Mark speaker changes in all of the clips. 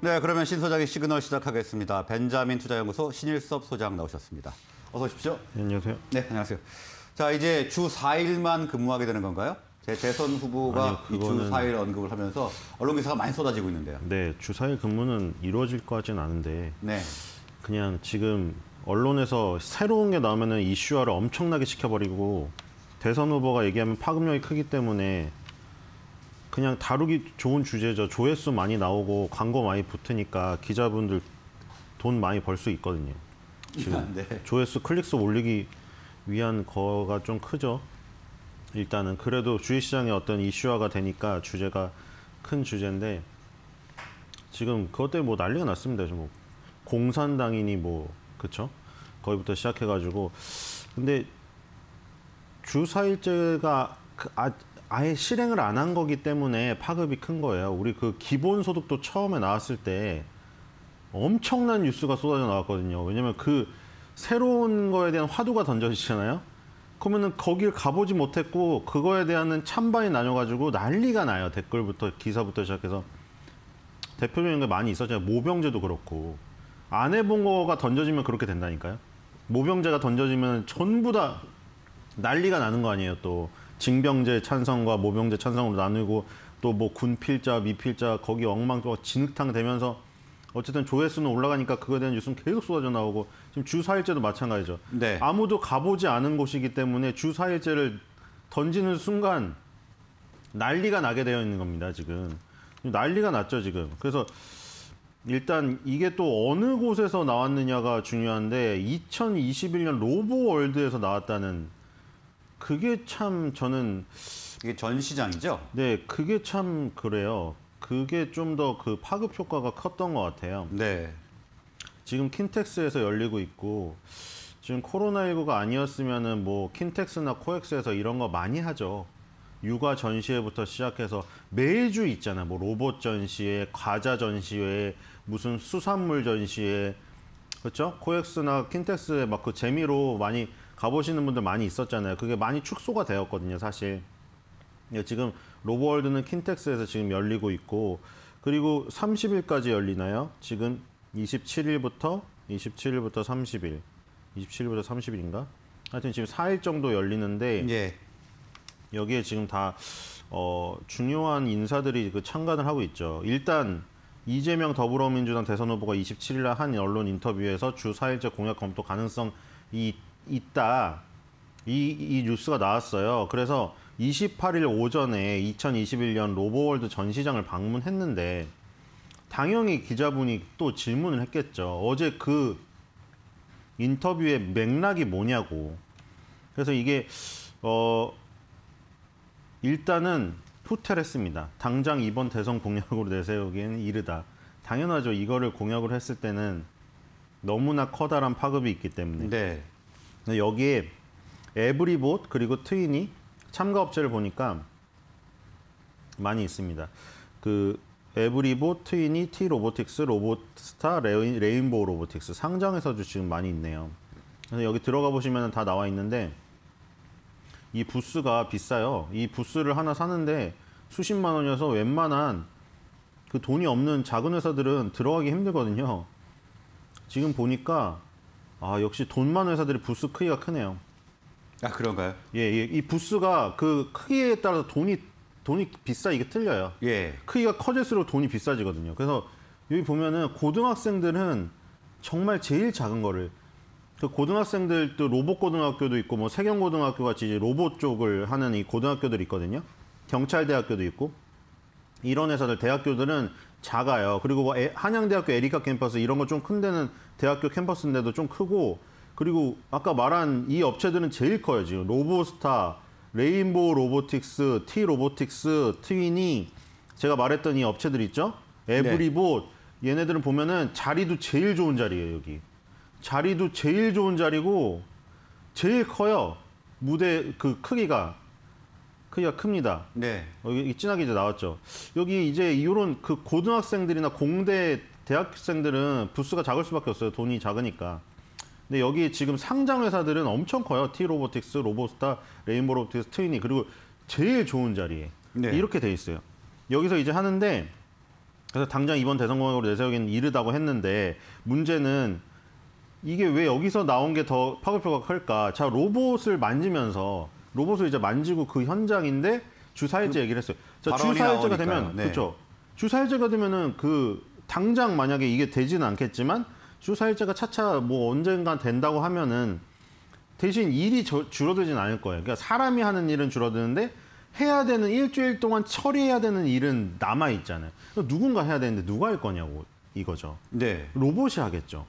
Speaker 1: 네, 그러면 신소장의 시그널 시작하겠습니다. 벤자민 투자연구소 신일섭 소장 나오셨습니다. 어서 오십시오.
Speaker 2: 네, 안녕하세요.
Speaker 1: 네, 안녕하세요. 자, 이제 주 4일만 근무하게 되는 건가요? 제 대선 후보가 이주
Speaker 2: 그거는-
Speaker 1: 4일 언급을 하면서 언론 기사가 많이 쏟아지고 있는데요.
Speaker 2: 네, 주 4일 근무는 이루어질 것 같지는 않은데
Speaker 1: 네.
Speaker 2: 그냥 지금 언론에서 새로운 게 나오면 은 이슈화를 엄청나게 시켜버리고 대선 후보가 얘기하면 파급력이 크기 때문에 그냥 다루기 좋은 주제죠. 조회수 많이 나오고 광고 많이 붙으니까 기자분들 돈 많이 벌 수 있거든요. 지금
Speaker 1: 네.
Speaker 2: 조회수 클릭수 올리기 위한 거가 좀 크죠. 일단은 그래도 주식시장의 어떤 이슈화가 되니까 주제가 큰 주제인데 지금 그것 때문에 뭐 난리가 났습니다. 지금 뭐 공산당이니 뭐 그쵸? 거기부터 시작해가지고 근데 주 4일제가 그 아, 아예 실행을 안 한 거기 때문에 파급이 큰 거예요. 우리 그 기본소득도 처음에 나왔을 때 엄청난 뉴스가 쏟아져 나왔거든요. 왜냐면 그 새로운 거에 대한 화두가 던져지잖아요. 그러면은 거길 가보지 못했고 그거에 대한 찬반이 나뉘어가지고 난리가 나요. 댓글부터 기사부터 시작해서 대표적인 게 많이 있었잖아요. 모병제도 그렇고 안 해본 거가 던져지면 그렇게 된다니까요. 모병제가 던져지면 전부 다 난리가 나는 거 아니에요. 또 징병제 찬성과 모병제 찬성으로 나누고 또 뭐 군필자 미필자 거기 엉망 또 진흙탕 되면서 어쨌든 조회수는 올라가니까 그거에 대한 뉴스는 계속 쏟아져 나오고 지금 주 4일제도 마찬가지죠.
Speaker 1: 네.
Speaker 2: 아무도 가보지 않은 곳이기 때문에 주 4일제를 던지는 순간 난리가 나게 되어 있는 겁니다, 지금. 난리가 났죠, 지금. 그래서 일단 이게 또 어느 곳에서 나왔느냐가 중요한데 2021년 로보월드에서 나왔다는 그게 참 저는
Speaker 1: 이게 전시장이죠?
Speaker 2: 네, 그게 참 그래요. 그게 좀 더 그 파급 효과가 컸던 것 같아요.
Speaker 1: 네.
Speaker 2: 지금 킨텍스에서 열리고 있고 지금 코로나19가 아니었으면은 뭐 킨텍스나 코엑스에서 이런 거 많이 하죠. 육아 전시회부터 시작해서 매주 있잖아. 뭐 로봇 전시회, 과자 전시회, 무슨 수산물 전시회. 그렇죠? 코엑스나 킨텍스에 막 그 재미로 많이 가보시는 분들 많이 있었잖아요. 그게 많이 축소가 되었거든요, 사실. 예, 지금 로보월드는 킨텍스에서 지금 열리고 있고 그리고 30일까지 열리나요? 지금 27일부터 27일부터 30일 27일부터 30일인가? 하여튼 지금 4일 정도 열리는데
Speaker 1: 예.
Speaker 2: 여기에 지금 다 어, 중요한 인사들이 그 참관을 하고 있죠. 일단 이재명 더불어민주당 대선 후보가 27일 날한 언론 인터뷰에서 주 4일제 공약 검토 가능성이 있다. 이, 이 뉴스가 나왔어요. 그래서 28일 오전에 2021년 로보월드 전시장을 방문했는데 당연히 기자분이 또 질문을 했겠죠. 어제 그 인터뷰의 맥락이 뭐냐고. 그래서 이게 어 일단은 후퇴했습니다. 당장 이번 대선 공약으로 내세우기에는 이르다. 당연하죠. 이거를 공약으로 했을 때는 너무나 커다란 파급이 있기 때문에.
Speaker 1: 네.
Speaker 2: 여기에 에브리봇 그리고 트위니 참가 업체를 보니까 많이 있습니다. 그 에브리봇, 트위니, 티 로보틱스, 로보스타, 레인, 레인보우 로보틱스 상장사도 지금 많이 있네요. 그래서 여기 들어가 보시면 다 나와 있는데 이 부스가 비싸요. 이 부스를 하나 사는데 수십만 원이어서 웬만한 그 돈이 없는 작은 회사들은 들어가기 힘들거든요. 지금 보니까 아 역시 돈 많은 회사들이 부스 크기가 크네요.
Speaker 1: 아, 그런가요?
Speaker 2: 예, 예, 이 부스가 그 크기에 따라서 돈이 돈이 비싸 이게 틀려요.
Speaker 1: 예.
Speaker 2: 크기가 커질수록 돈이 비싸지거든요. 그래서 여기 보면은 고등학생들은 정말 제일 작은 거를 그 고등학생들도 로봇 고등학교도 있고 뭐 세경 고등학교 같이 로봇 쪽을 하는 이 고등학교들 있거든요. 경찰대학교도 있고 이런 회사들 대학교들은 작아요. 그리고 뭐 에- 한양대학교 에리카 캠퍼스 이런 거 좀 큰 데는 대학교 캠퍼스인데도 좀 크고 그리고 아까 말한 이 업체들은 제일 커요. 지금 로보스타, 레인보우 로보틱스, 티 로보틱스, 트위니 제가 말했던 이 업체들 있죠? 에브리봇 얘네들은 보면은 자리도 제일 좋은 자리예요, 여기. 자리도 제일 좋은 자리고 제일 커요. 무대 그 크기가 크기가 큽니다.
Speaker 1: 네.
Speaker 2: 여기 진하게 이제 나왔죠. 여기 이제 이런 그 고등학생들이나 공대 대학생들은 부스가 작을 수밖에 없어요. 돈이 작으니까. 근데 여기 지금 상장 회사들은 엄청 커요. T 로보틱스, 로보스타, 레인보 로보틱스, 트윈이 그리고 제일 좋은 자리에
Speaker 1: 네.
Speaker 2: 이렇게 돼 있어요. 여기서 이제 하는데 그래서 당장 이번 대선 공약으로 내세우기는 이르다고 했는데 문제는 이게 왜 여기서 나온 게 더 파급효과가 클까? 자 로봇을 만지면서 로봇을 이제 만지고 그 현장인데 주사일제 얘기를 했어요. 자 주사일제가. 되면
Speaker 1: 네.
Speaker 2: 그렇죠. 주사일제가 되면은 그 당장 만약에 이게 되지는 않겠지만 주사일제가 차차 뭐 언젠가 된다고 하면은 대신 일이 저- 줄어들진 않을 거예요. 그러니까 사람이 하는 일은 줄어드는데 해야 되는 일주일 동안 처리해야 되는 일은 남아 있잖아요. 누군가 해야 되는데 누가 할 거냐고 이거죠.
Speaker 1: 네.
Speaker 2: 로봇이 하겠죠.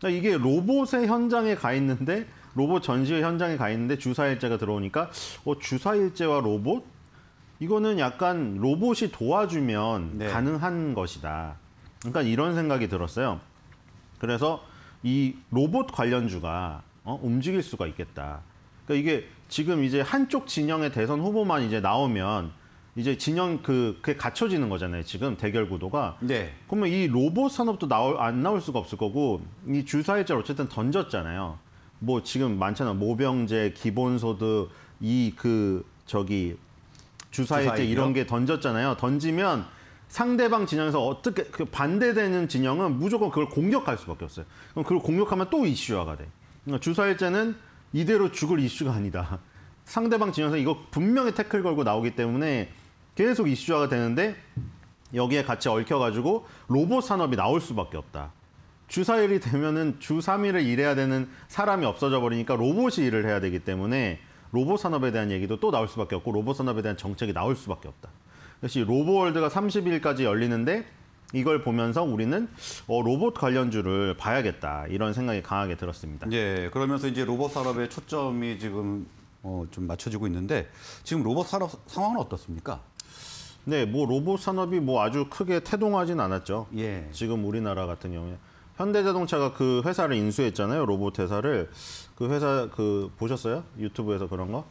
Speaker 2: 그러니까 이게 로봇의 현장에 가 있는데 로봇 전시회 현장에 가 있는데 주사일제가 들어오니까 어, 주사일제와 로봇 이거는 약간 로봇이 도와주면
Speaker 1: 네.
Speaker 2: 가능한 것이다. 그러니까 이런 생각이 들었어요. 그래서 이 로봇 관련주가 어, 움직일 수가 있겠다. 그러니까 이게 지금 이제 한쪽 진영의 대선 후보만 이제 나오면 이제 진영 그 그게 갖춰지는 거잖아요. 지금 대결 구도가.
Speaker 1: 네.
Speaker 2: 그러면 이 로봇 산업도 나올 안 나올 수가 없을 거고 이 주사일제를 어쨌든 던졌잖아요. 뭐 지금 많잖아. 모병제, 기본소득, 이 그 저기 주사일제? 이런 게 던졌잖아요. 던지면 상대방 진영에서 어떻게 그 반대되는 진영은 무조건 그걸 공격할 수밖에 없어요. 그럼 그걸 공격하면 또 이슈화가 돼. 그러니까 주사일제는 이대로 죽을 이슈가 아니다. 상대방 진영에서 이거 분명히 태클 걸고 나오기 때문에 계속 이슈화가 되는데 여기에 같이 얽혀가지고 로봇 산업이 나올 수밖에 없다. 주 4일이 되면은 주 3일을 일해야 되는 사람이 없어져 버리니까 로봇이 일을 해야 되기 때문에 로봇 산업에 대한 얘기도 또 나올 수밖에 없고 로봇 산업에 대한 정책이 나올 수밖에 없다. 역시 로보월드가 30일까지 열리는데 이걸 보면서 우리는 어, 로봇 관련주를 봐야겠다 이런 생각이 강하게 들었습니다.
Speaker 1: 예, 그러면서 이제 로봇 산업의 초점이 지금 어, 좀 맞춰지고 있는데 지금 로봇 산업 상황은 어떻습니까?
Speaker 2: 네, 뭐 로봇 산업이 뭐 아주 크게 태동하진 않았죠.
Speaker 1: 예.
Speaker 2: 지금 우리나라 같은 경우에 현대자동차가 그 회사를 인수했잖아요. 로봇 회사를 그 회사 그 보셨어요? 유튜브에서 그런 거?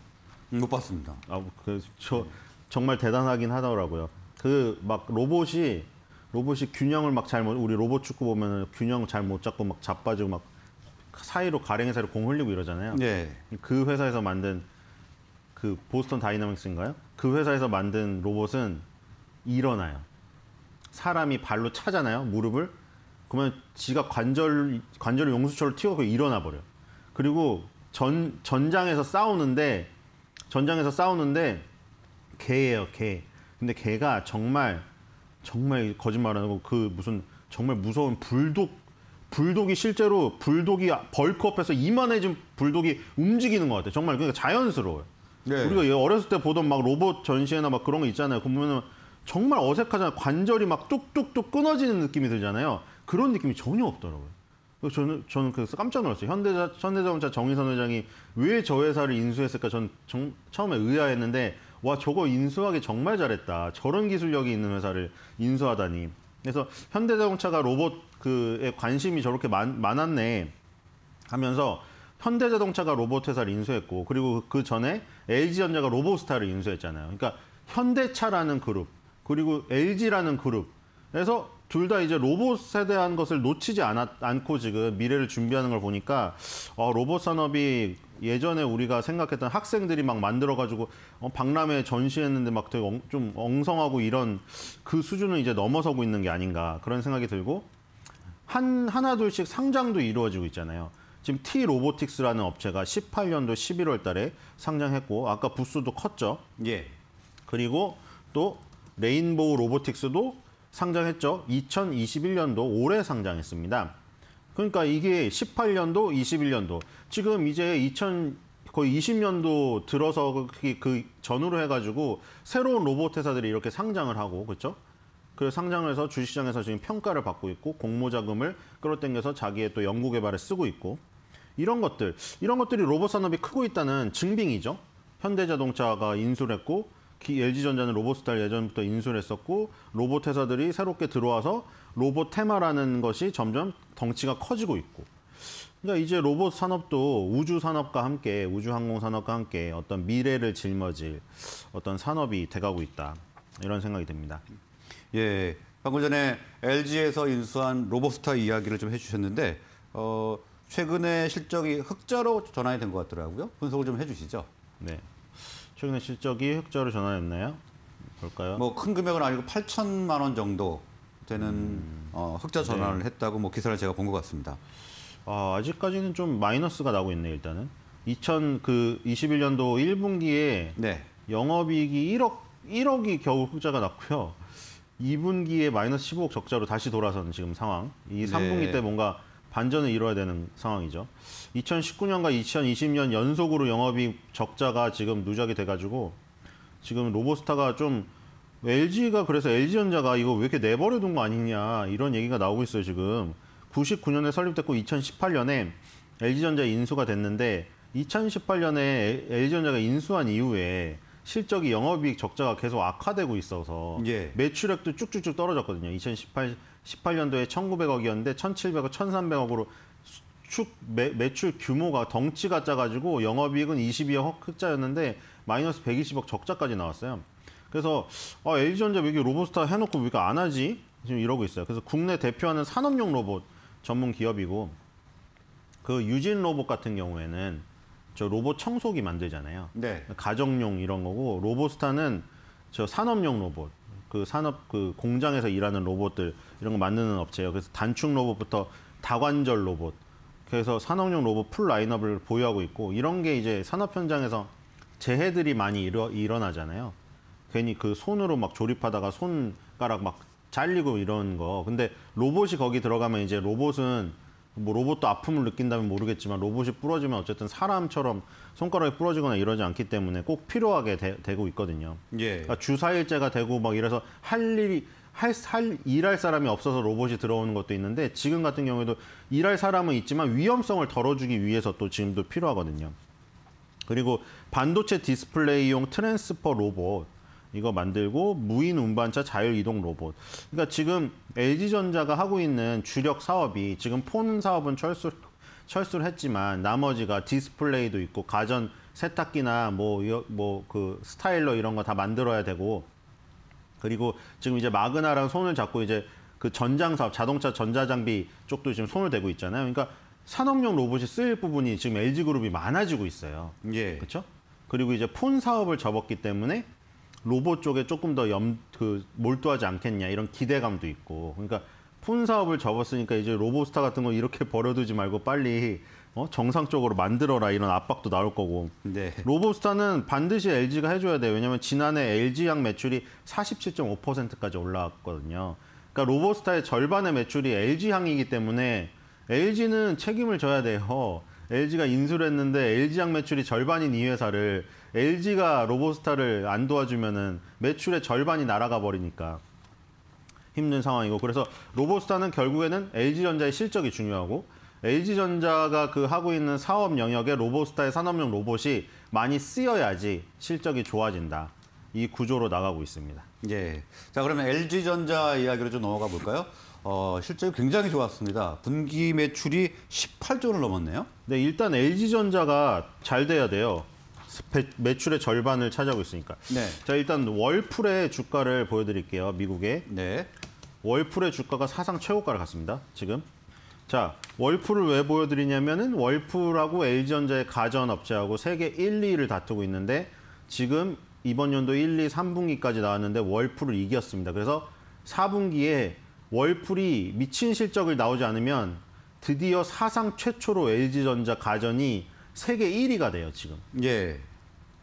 Speaker 1: 음, 못 봤습니다.
Speaker 2: 아, 그저 정말 대단하긴 하더라고요. 그 막 로봇이 로봇이 균형을 막 잘 못 우리 로봇 축구 보면은 균형 잘 못 잡고 막 자빠지고 막 사이로 가랭이 사이로 공 흘리고 이러잖아요.
Speaker 1: 네.
Speaker 2: 그 회사에서 만든 그 보스턴 다이나믹스인가요? 그 회사에서 만든 로봇은 일어나요. 사람이 발로 차잖아요, 무릎을. 그러면 지가 관절 관절 용수철로 튀어서 일어나 버려. 요 그리고 전 전장에서 싸우는데 전장에서 싸우는데 개예요, 개. 근데 개가 정말 정말 거짓말 안 하고 그 무슨 정말 무서운 불독 불독이 실제로 불독이 벌크업해서 이만해진 불독이 움직이는 것 같아요. 정말 그러니까 자연스러워요.
Speaker 1: 네.
Speaker 2: 우리가 예, 어렸을 때 보던 막 로봇 전시회나 막 그런 거 있잖아요. 그 보면은 정말 어색하잖아요. 관절이 막 뚝뚝뚝 끊어지는 느낌이 들잖아요. 그런 느낌이 전혀 없더라고요. 그래서 저는 저는 그래서 깜짝 놀랐어요. 현대자 현대자동차 정의선 회장이 왜 저 회사를 인수했을까? 전 정- 처음에 의아했는데 와 저거 인수하기 정말 잘했다. 저런 기술력이 있는 회사를 인수하다니. 그래서 현대자동차가 로봇 그에 관심이 저렇게 많, 많았네 하면서 현대자동차가 로봇 회사를 인수했고 그리고 그 전에 LG전자가 로보스타를 인수했잖아요. 그러니까 현대차라는 그룹 그리고 LG라는 그룹 그래서 둘 다 이제 로봇에 대한 것을 놓치지 않았, 않고 지금 미래를 준비하는 걸 보니까 어, 로봇 산업이 예전에 우리가 생각했던 학생들이 막 만들어가지고 어, 박람회 전시했는데 막 되게 엉- 좀 엉성하고 이런 그 수준을 이제 넘어서고 있는 게 아닌가 그런 생각이 들고 한 하나 둘씩 상장도 이루어지고 있잖아요. 지금 T 로보틱스라는 업체가 18년도 11월 달에 상장했고 아까 부스도 컸죠.
Speaker 1: 예.
Speaker 2: 그리고 또 레인보우 로보틱스도 상장했죠. 2021년도 올해 상장했습니다. 그러니까 이게 18년도, 21년도 지금 이제 2000 거의 20년도 들어서 그, 그 전후로 해가지고 새로운 로봇 회사들이 이렇게 상장을 하고 그렇죠? 그 상장을 해서 주식시장에서 지금 평가를 받고 있고 공모 자금을 끌어당겨서 자기의 또 연구 개발에 쓰고 있고 이런 것들 이런 것들이 로봇 산업이 크고 있다는 증빙이죠. 현대자동차가 인수를 했고 기- LG전자는 로봇스타를 예전부터 인수를 했었고 로봇 회사들이 새롭게 들어와서 로봇 테마라는 것이 점점 덩치가 커지고 있고 그러니까 이제 로봇 산업도 우주 산업과 함께 우주 항공 산업과 함께 어떤 미래를 짊어질 어떤 산업이 돼가고 있다 이런 생각이 듭니다.
Speaker 1: 예. 방금 전에 LG에서 인수한 로보스타 이야기를 좀 해주셨는데 어, 최근에 실적이 흑자로 전환이 된 것 같더라고요. 분석을 좀 해주시죠.
Speaker 2: 네. 최근에 실적이 흑자로 전환했나요? 볼까요?
Speaker 1: 뭐 큰 금액은 아니고 8천만 원 정도 되는 어, 흑자 전환을 했다고 뭐 기사를 제가 본 것 같습니다.
Speaker 2: 아, 아직까지는 좀 마이너스가 나고 있네 일단은. 2000그 21년도 1분기에
Speaker 1: 네.
Speaker 2: 영업이익이 1억 1억이 겨우 흑자가 났고요. 2분기에 마이너스 15억 적자로 다시 돌아선 지금 상황. 이 3분기
Speaker 1: 네.
Speaker 2: 때 뭔가 반전을 이뤄야 되는 상황이죠. 2019년과 2020년 연속으로 영업이익 적자가 지금 누적이 돼가지고 지금 로보스타가 좀 LG가 그래서 LG전자가 이거 왜 이렇게 내버려 둔 거 아니냐 이런 얘기가 나오고 있어요 지금 99년에 설립됐고 2018년에 LG전자 인수가 됐는데 2018년에 LG전자가 인수한 이후에 실적이 영업이익 적자가 계속 악화되고 있어서
Speaker 1: 예.
Speaker 2: 매출액도 쭉쭉쭉 떨어졌거든요. 2018 18년도에 1,900억이었는데 1,700억, 1,300억으로 축 매, 매출 규모가 덩치가 짜가지고 영업이익은 22억 흑자였는데 마이너스 120억 적자까지 나왔어요. 그래서 아, LG전자 왜 이렇게 로봇스타 해놓고 왜 이렇게 안 하지? 지금 이러고 있어요. 그래서 국내 대표하는 산업용 로봇 전문 기업이고 그 유진 로봇 같은 경우에는 저 로봇 청소기 만들잖아요.
Speaker 1: 네.
Speaker 2: 가정용 이런 거고 로보스타는 저 산업용 로봇 그 산업 그 공장에서 일하는 로봇들 이런 거 만드는 업체예요. 그래서 단축 로봇부터 다관절 로봇 그래서 산업용 로봇 풀 라인업을 보유하고 있고 이런 게 이제 산업 현장에서 재해들이 많이 일어, 일어나잖아요. 괜히 그 손으로 막 조립하다가 손가락 막 잘리고 이런 거. 근데 로봇이 거기 들어가면 이제 로봇은 뭐 로봇도 아픔을 느낀다면 모르겠지만 로봇이 부러지면 어쨌든 사람처럼 손가락이 부러지거나 이러지 않기 때문에 꼭 필요하게 되, 고 있거든요.
Speaker 1: 예.
Speaker 2: 그러니까 주 4일제가 되고 막 이래서 할 일이 할, 할 일할 사람이 없어서 로봇이 들어오는 것도 있는데 지금 같은 경우에도 일할 사람은 있지만 위험성을 덜어주기 위해서 또 지금도 필요하거든요. 그리고 반도체 디스플레이용 transfer 로봇 이거 만들고 무인 운반차 자율 이동 로봇. 그러니까 지금 LG전자가 하고 있는 주력 사업이 지금 폰 사업은 철수 철수를 했지만 나머지가 디스플레이도 있고 가전 세탁기나 뭐 뭐 그 스타일러 이런 거 다 만들어야 되고 그리고 지금 이제 마그나랑 손을 잡고 이제 그 전장 사업, 자동차 전자장비 쪽도 지금 손을 대고 있잖아요. 그러니까 산업용 로봇이 쓰일 부분이 지금 LG 그룹이 많아지고 있어요.
Speaker 1: 예.
Speaker 2: 그렇죠? 그리고 이제 폰 사업을 접었기 때문에 로봇 쪽에 조금 더 염 그 몰두하지 않겠냐 이런 기대감도 있고. 그러니까 폰 사업을 접었으니까 이제 로봇스타 같은 거 이렇게 버려두지 말고 빨리 어? 정상적으로 만들어라 이런 압박도 나올 거고.
Speaker 1: 네.
Speaker 2: 로봇스타는 반드시 LG가 해줘야 돼요. 왜냐하면 지난해 LG향 매출이 47.5%까지 올라왔거든요. 그러니까 로봇스타의 절반의 매출이 LG향이기 때문에 LG는 책임을 져야 돼요. LG가 인수를 했는데 LG향 매출이 절반인 이 회사를 LG가 로봇스타를 안 도와주면은 매출의 절반이 날아가 버리니까 힘든 상황이고 그래서 로봇스타는 결국에는 LG전자의 실적이 중요하고 LG전자가 그 하고 있는 사업 영역에 로봇스타의 산업용 로봇이 많이 쓰여야지 실적이 좋아진다. 이 구조로 나가고 있습니다.
Speaker 1: 예. 자, 그러면 LG전자 이야기로 좀 넘어가 볼까요? 어, 실적이 굉장히 좋았습니다. 분기 매출이 18조 원을 넘었네요.
Speaker 2: 네, 일단 LG전자가 잘 돼야 돼요. 배- 매출의 절반을 차지하고 있으니까.
Speaker 1: 네.
Speaker 2: 자, 일단 월풀의 주가를 보여드릴게요. 미국의
Speaker 1: 네.
Speaker 2: 월풀의 주가가 사상 최고가를 갔습니다. 지금. 자, 월풀을 왜 보여드리냐면은 월풀하고 LG전자의 가전업체하고 세계 1, 2위를 다투고 있는데 지금 이번 연도 1, 2, 3분기까지 나왔는데 월풀을 이겼습니다. 그래서 4분기에 월풀이 미친 실적을 나오지 않으면 드디어 사상 최초로 LG전자 가전이 세계 1위가 돼요, 지금.
Speaker 1: 예.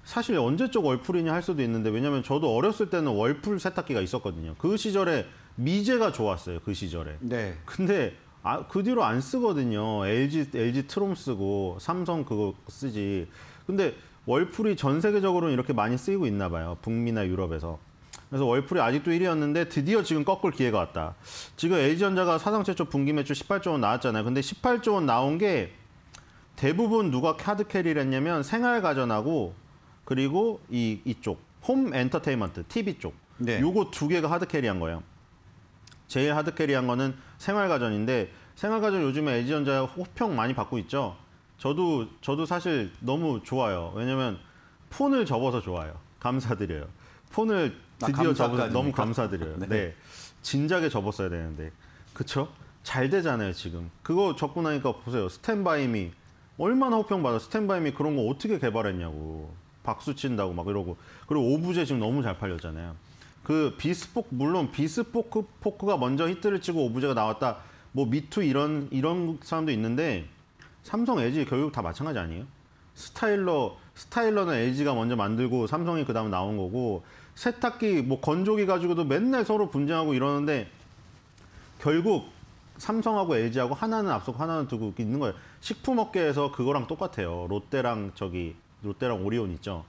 Speaker 2: 사실 언제적 월풀이냐 할 수도 있는데 왜냐면 저도 어렸을 때는 월풀 세탁기가 있었거든요. 그 시절에 미제가 좋았어요. 그 시절에.
Speaker 1: 네.
Speaker 2: 근데 아, 그 뒤로 안 쓰거든요. LG LG 트롬 쓰고 삼성 그거 쓰지. 근데 월풀이 전 세계적으로는 이렇게 많이 쓰이고 있나 봐요. 북미나 유럽에서. 그래서 월풀이 아직도 1위였는데 드디어 지금 꺾을 기회가 왔다. 지금 LG전자가 사상 최초 분기 매출 18조 원 나왔잖아요. 근데 18조 원 나온 게 대부분 누가 hard carry를 했냐면 생활 가전하고 그리고 이 이쪽 홈 엔터테인먼트 TV 쪽.
Speaker 1: 네.
Speaker 2: 요거 두 개가 hard carry한 거예요. 제일 하드 캐리한 거는 생활 가전인데 생활 가전 요즘에 LG전자 호평 많이 받고 있죠. 저도 저도 사실 너무 좋아요. 왜냐면 폰을 접어서 좋아요. 감사드려요. 폰을
Speaker 1: 아,
Speaker 2: 드디어 접어서
Speaker 1: 감사까지입니까?
Speaker 2: 너무 감사드려요.
Speaker 1: 네.
Speaker 2: 네. 진작에 접었어야 되는데. 그쵸? 잘 되잖아요, 지금. 그거 접고 나니까 보세요. 스탠바이미. 얼마나 호평받아. 스탠바이미 그런 거 어떻게 개발했냐고. 박수 친다고 막 이러고. 그리고 오브제 지금 너무 잘 팔렸잖아요. 그 비스포크 물론 비스포크 포크가 먼저 히트를 치고 오브제가 나왔다. 뭐 me too 이런 이런 사람도 있는데 삼성, LG 결국 다 마찬가지 아니에요? 스타일러 스타일러는 LG가 먼저 만들고 삼성이 그 다음 나온 거고 세탁기 뭐 건조기 가지고도 맨날 서로 분쟁하고 이러는데 결국 삼성하고 LG하고 하나는 앞서고 하나는 두고 있는 거예요. 식품업계에서 그거랑 똑같아요. 롯데랑 저기 롯데랑 오리온 있죠.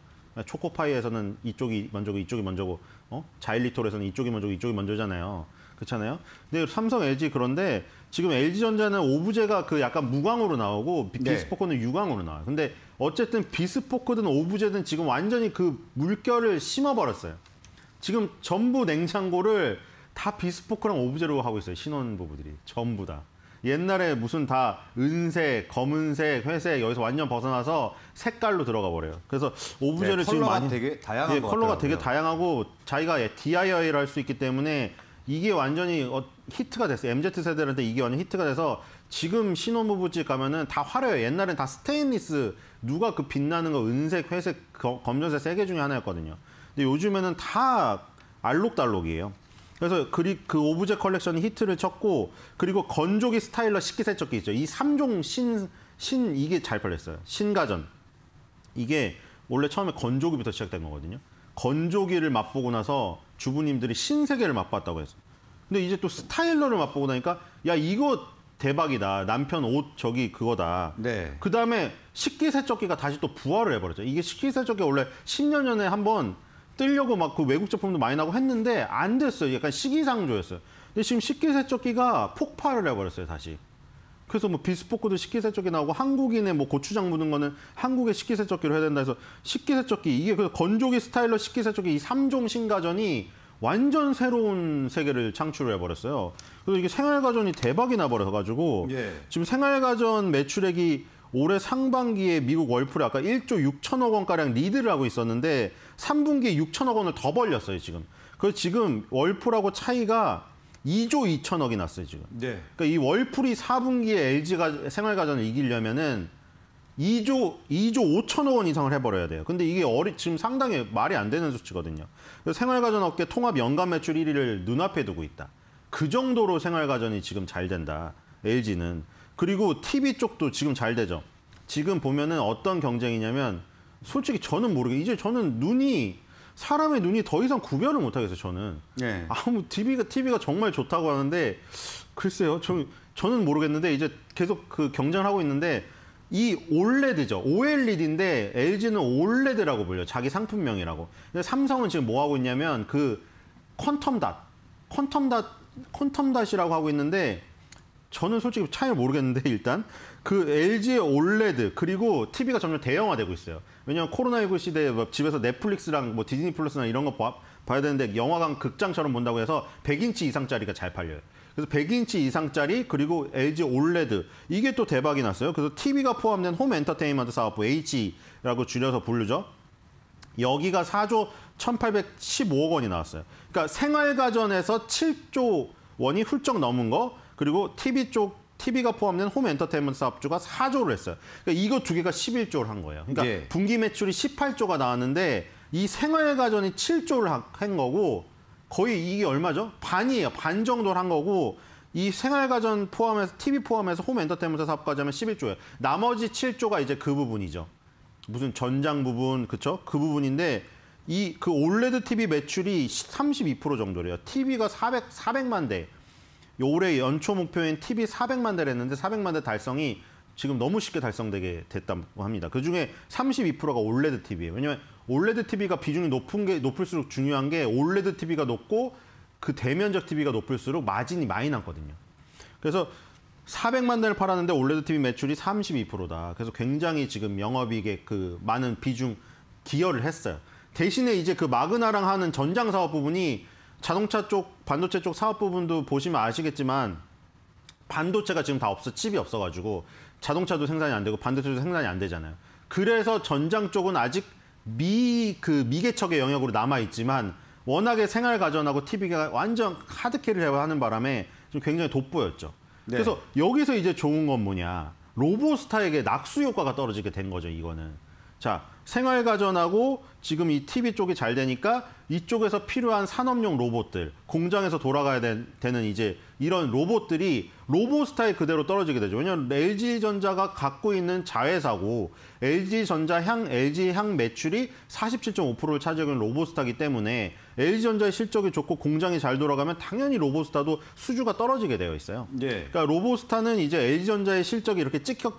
Speaker 2: 초코파이에서는 이쪽이 먼저고 이쪽이 먼저고 어? 자일리톨에서는 이쪽이 먼저고 이쪽이 먼저잖아요. 그렇잖아요. 근데 삼성, LG 그런데 지금 LG전자는 오브제가 그 약간 무광으로 나오고 비-
Speaker 1: 네.
Speaker 2: 비스포크는 유광으로 나와요. 근데 어쨌든 비스포크든 오브제든 지금 완전히 그 물결을 심어버렸어요. 지금 전부 냉장고를 다 비스포크랑 오브제로 하고 있어요. 신혼 부부들이 전부 다. 옛날에 무슨 다 은색, 검은색, 회색 여기서 완전 벗어나서 색깔로 들어가 버려요. 그래서 오브제를
Speaker 1: 네,
Speaker 2: 지금
Speaker 1: 컬러가
Speaker 2: 많이
Speaker 1: 되게 다양한
Speaker 2: 예,
Speaker 1: 것
Speaker 2: 컬러가
Speaker 1: 같더라고요.
Speaker 2: 되게 다양하고 자기가 DIY를 할 수 있기 때문에 이게 완전히 어, 히트가 됐어요. MZ 세대한테 이게 완전 히트가 돼서 지금 신혼부부집 가면은 다 화려해요. 옛날엔 다 스테인리스 누가 그 빛나는 거 은색, 회색, 거- 검정색 세 개 중에 하나였거든요. 근데 요즘에는 다 알록달록이에요. 그래서 그리 그 오브제 컬렉션이 히트를 쳤고 그리고 건조기 스타일러 식기세척기 있죠. 이 3종 신, 신 이게 잘 팔렸어요. 신가전. 이게 원래 처음에 건조기부터 시작된 거거든요. 건조기를 맛보고 나서 주부님들이 신세계를 맛봤다고 했어. 근데 이제 또 스타일러를 맛보고 나니까 야 이거 대박이다. 남편 옷 저기 그거다.
Speaker 1: 네.
Speaker 2: 그 다음에 식기세척기가 다시 또 부활을 해버렸죠. 이게 식기세척기 원래 10년 전에 한번 뜨려고 막 그 외국 제품도 많이 나고 했는데 안 됐어요. 약간 시기상조였어요. 근데 지금 식기세척기가 폭발을 해버렸어요. 다시. 그래서 뭐 비스포크도 식기세척기 나오고 한국인의 뭐 고추장 묻은 거는 한국의 식기세척기로 해야 된다 해서 식기세척기 이게 그 건조기 스타일러 식기세척기 이 3종 신가전이 완전 새로운 세계를 창출을 해버렸어요. 그래서 이게 생활가전이 대박이 나버려가지고
Speaker 1: 예.
Speaker 2: 지금 생활가전 매출액이 올해 상반기에 미국 월풀이 아까 1조 6천억 원가량 리드를 하고 있었는데 3분기에 6천억 원을 더 벌렸어요, 지금. 그래서 지금 월풀하고 차이가 2조 2천억이 났어요, 지금.
Speaker 1: 네.
Speaker 2: 그러니까 이 월풀이 4분기에 LG가 생활가전을 이기려면은 2조 2조 5천억 원 이상을 해버려야 돼요. 근데 이게 어리 지금 상당히 말이 안 되는 수치거든요. 그래서 생활가전 업계 통합 연간 매출 1위를 눈앞에 두고 있다. 그 정도로 생활가전이 지금 잘 된다. LG는 그리고 TV 쪽도 지금 잘 되죠. 지금 보면은 어떤 경쟁이냐면 솔직히 저는 모르게 이제 저는 눈이 사람의 눈이 더 이상 구별을 못 하겠어요. 저는.
Speaker 1: 네.
Speaker 2: 아무 TV가 TV가 정말 좋다고 하는데 글쎄요. 저 저는 모르겠는데 이제 계속 그 경쟁을 하고 있는데 이 올레드죠. OLED인데 LG는 올레드라고 불려. 요 자기 상품명이라고. 근데 삼성은 지금 뭐 하고 있냐면 그 퀀텀 닷, 퀀텀 닷, 퀀텀 닷이라고 하고 있는데 저는 솔직히 차이를 모르겠는데 일단 그 LG의 올레드 그리고 TV가 점점 대형화되고 있어요. 왜냐하면 코로나19 시대에 뭐 집에서 넷플릭스랑 뭐 디즈니 플러스나 이런 거 봐, 봐야 되는데 영화관 극장처럼 본다고 해서 100인치 이상짜리가 잘 팔려요. 그래서 100인치 이상짜리 그리고 LG 올레드 이게 또 대박이 났어요. 그래서 TV가 포함된 홈 엔터테인먼트 사업부 HE라고 줄여서 부르죠. 여기가 4조 1,815억 원이 나왔어요. 그러니까 생활가전에서 7조 원이 훌쩍 넘은 거 그리고 TV 쪽 TV가 포함된 홈 엔터테인먼트 사업부가 4조를 했어요. 그러니까 이거 두 개가 11조를 한 거예요. 그러니까
Speaker 1: 예.
Speaker 2: 분기 매출이 18조가 나왔는데 이 생활가전이 7조를 한 거고 거의 이게 얼마죠? 반이에요. 반 정도를 한 거고 이 생활가전 포함해서 TV 포함해서 홈 엔터테인먼트 사업까지 하면 11조예요. 나머지 7조가 이제 그 부분이죠. 무슨 전장 부분 그쵸? 그 부분인데 이 그 올레드 TV 매출이 32% 정도래요. TV가 400 400만 대. 올해 연초 목표인 TV 400만 대를 했는데 400만 대 달성이 지금 너무 쉽게 달성되게 됐다고 합니다. 그 중에 32%가 올레드 TV예요. 왜냐면 올레드 TV가 비중이 높은 게 높을수록 중요한 게 올레드 TV가 높고 그 대면적 TV가 높을수록 마진이 많이 남거든요. 그래서 400만 대를 팔았는데 올레드 TV 매출이 32%다. 그래서 굉장히 지금 영업이익에 그 많은 비중 기여를 했어요. 대신에 이제 그 마그나랑 하는 전장 사업 부분이 자동차 쪽, 반도체 쪽 사업 부분도 보시면 아시겠지만 반도체가 지금 다 없어, 칩이 없어가지고 자동차도 생산이 안 되고 반도체도 생산이 안 되잖아요. 그래서 전장 쪽은 아직 미, 그 미개척의 영역으로 남아있지만 워낙에 생활 가전하고 TV가 완전 하드캐리를 하는 바람에 좀 굉장히 돋보였죠.
Speaker 1: 네.
Speaker 2: 그래서 여기서 이제 좋은 건 뭐냐. 로보스타에게 낙수 효과가 떨어지게 된 거죠, 이거는. 자, 생활 가전하고 지금 이 TV 쪽이 잘 되니까 이쪽에서 필요한 산업용 로봇들, 공장에서 돌아가야 된- 되는 이제 이런 로봇들이 로보스타에 그대로 떨어지게 되죠. 왜냐하면 LG전자가 갖고 있는 자회사고 LG전자 향, LG 향 매출이 47.5%를 차지하고 있는 로보스타기 때문에 LG전자의 실적이 좋고 공장이 잘 돌아가면 당연히 로보스타도 수주가 떨어지게 되어 있어요.
Speaker 1: 예.
Speaker 2: 그러니까 로보스타는 이제 LG전자의 실적이 이렇게 찍혔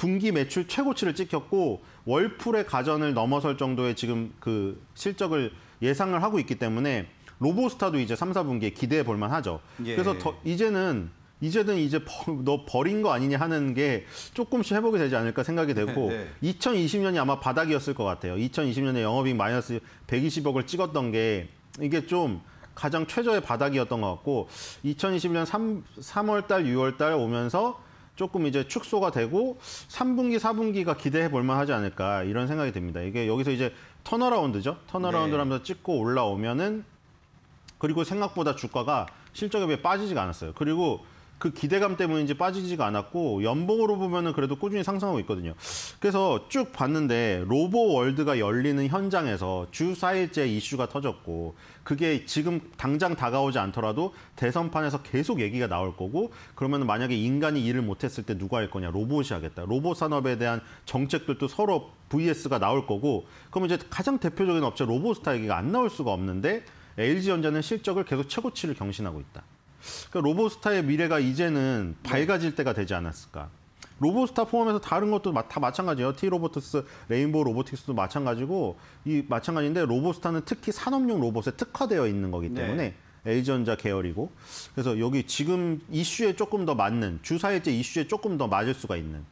Speaker 2: 분기 매출 최고치를 찍혔고 월풀의 가전을 넘어설 정도의 지금 그 실적을 예상을 하고 있기 때문에 로보스타도 이제 3, 4분기에 기대해 볼 만하죠.
Speaker 1: 예.
Speaker 2: 그래서 더 이제는 이제는 이제 버- 너 버린 거 아니냐 하는 게 조금씩 회복이 되지 않을까 생각이 되고
Speaker 1: 네.
Speaker 2: 2020년이 아마 바닥이었을 것 같아요. 2020년에 영업이익 마이너스 120억을 찍었던 게 이게 좀 가장 최저의 바닥이었던 것 같고 2021년 3, 3월 달, 6월 달 오면서 조금 이제 축소가 되고 3분기, 4분기가 기대해 볼 만 하지 않을까 이런 생각이 듭니다. 이게 여기서 이제 턴어라운드죠. 턴어라운드를
Speaker 1: 네.
Speaker 2: 하면서 찍고 올라오면은 그리고 생각보다 주가가 실적에 비해 빠지지가 않았어요. 그리고 그 기대감 때문인지 빠지지가 않았고 연봉으로 보면은 그래도 꾸준히 상승하고 있거든요. 그래서 쭉 봤는데 로보 월드가 열리는 현장에서 주 4일째 이슈가 터졌고 그게 지금 당장 다가오지 않더라도 대선판에서 계속 얘기가 나올 거고 그러면 만약에 인간이 일을 못했을 때 누가 할 거냐 로봇이 하겠다. 로봇 산업에 대한 정책들도 서로 VS가 나올 거고 그럼 이제 가장 대표적인 업체 로보스타 얘기가 안 나올 수가 없는데 LG전자는 실적을 계속 최고치를 경신하고 있다. 그러니까 로보스타의 미래가 이제는 밝아질 때가 되지 않았을까. 로보스타 포함해서 다른 것도 마- 다 마찬가지예요. T-로보틱스, 레인보우 로보틱스도 마찬가지고 이 마찬가지인데 로보스타는 특히 산업용 로봇에 특화되어 있는 거기
Speaker 1: 네.
Speaker 2: 때문에 LG전자 계열이고 그래서 여기 지금 이슈에 조금 더 맞는 주사일제 이슈에 조금 더 맞을 수가 있는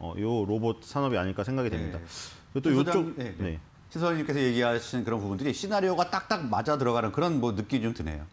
Speaker 2: 어, 요 로봇 산업이 아닐까 생각이 됩니다.
Speaker 1: 또또
Speaker 2: 요쪽
Speaker 1: 네, 네. 신선님께서 얘기하신 그런 부분들이 시나리오가 딱딱 맞아 들어가는 그런 뭐 느낌이 좀 드네요.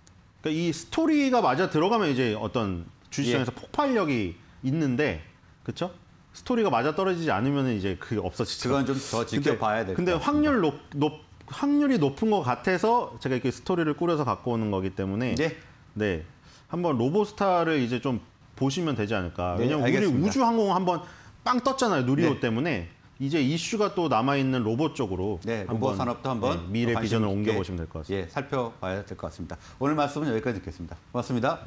Speaker 2: 그러니까 이 스토리가 맞아 들어가면 이제 어떤 주시장에서
Speaker 1: 예.
Speaker 2: 폭발력이 있는데 그렇죠? 스토리가 맞아 떨어지지 않으면 이제 그게 없어지죠.
Speaker 1: 그건 좀 더 지켜봐야 될것
Speaker 2: 근데. 확률 높, 높 확률이 높은 것 같아서 제가 이렇게 스토리를 꾸려서 갖고 오는 거기 때문에
Speaker 1: 네.
Speaker 2: 네. 한번 로보스타를 이제 좀 보시면 되지 않을까.
Speaker 1: 네,
Speaker 2: 왜냐면 우리. 우주항공 한번 빵 떴잖아요. 누리호
Speaker 1: 네.
Speaker 2: 때문에. 이제 이슈가 또 남아있는 로봇 쪽으로
Speaker 1: 네, 로봇
Speaker 2: 한번,
Speaker 1: 산업도 한번
Speaker 2: 네, 미래 비전을 옮겨보시면 될 것 같습니다.
Speaker 1: 예, 살펴봐야 될 것 같습니다. 오늘 말씀은 여기까지 듣겠습니다. 고맙습니다.